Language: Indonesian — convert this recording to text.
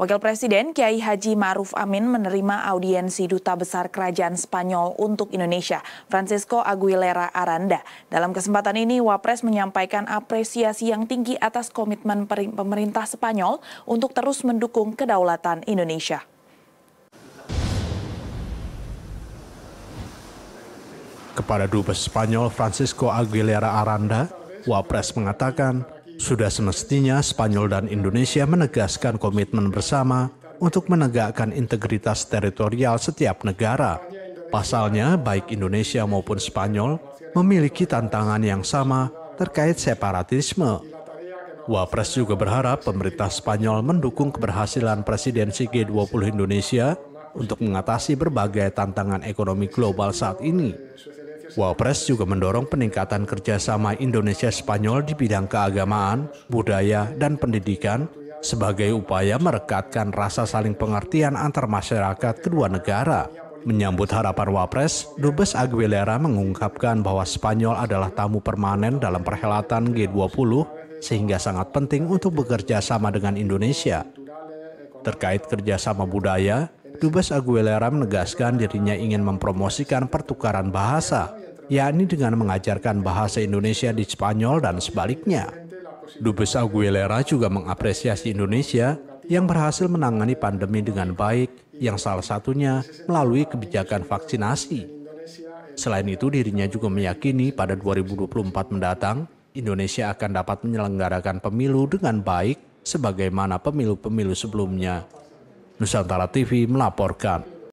Wakil Presiden Kiai Haji Maruf Amin menerima audiensi Duta Besar Kerajaan Spanyol untuk Indonesia, Francisco Aguilera Aranda. Dalam kesempatan ini, Wapres menyampaikan apresiasi yang tinggi atas komitmen pemerintah Spanyol untuk terus mendukung kedaulatan Indonesia. Kepada Dubes Spanyol Francisco Aguilera Aranda, Wapres mengatakan sudah semestinya Spanyol dan Indonesia menegaskan komitmen bersama untuk menegakkan integritas teritorial setiap negara. Pasalnya, baik Indonesia maupun Spanyol memiliki tantangan yang sama terkait separatisme. Wapres juga berharap pemerintah Spanyol mendukung keberhasilan presidensi G20 Indonesia untuk mengatasi berbagai tantangan ekonomi global saat ini. Wapres juga mendorong peningkatan kerjasama Indonesia-Spanyol di bidang keagamaan, budaya, dan pendidikan sebagai upaya merekatkan rasa saling pengertian antar masyarakat kedua negara. Menyambut harapan Wapres, Dubes Aguilera mengungkapkan bahwa Spanyol adalah tamu permanen dalam perhelatan G20 sehingga sangat penting untuk bekerja sama dengan Indonesia. Terkait kerjasama budaya, Dubes Aguilera menegaskan dirinya ingin mempromosikan pertukaran bahasa, yakni dengan mengajarkan bahasa Indonesia di Spanyol dan sebaliknya. Dubes Aguilera juga mengapresiasi Indonesia yang berhasil menangani pandemi dengan baik, yang salah satunya melalui kebijakan vaksinasi. Selain itu, dirinya juga meyakini pada 2024 mendatang, Indonesia akan dapat menyelenggarakan pemilu dengan baik sebagaimana pemilu-pemilu sebelumnya. Nusantara TV melaporkan.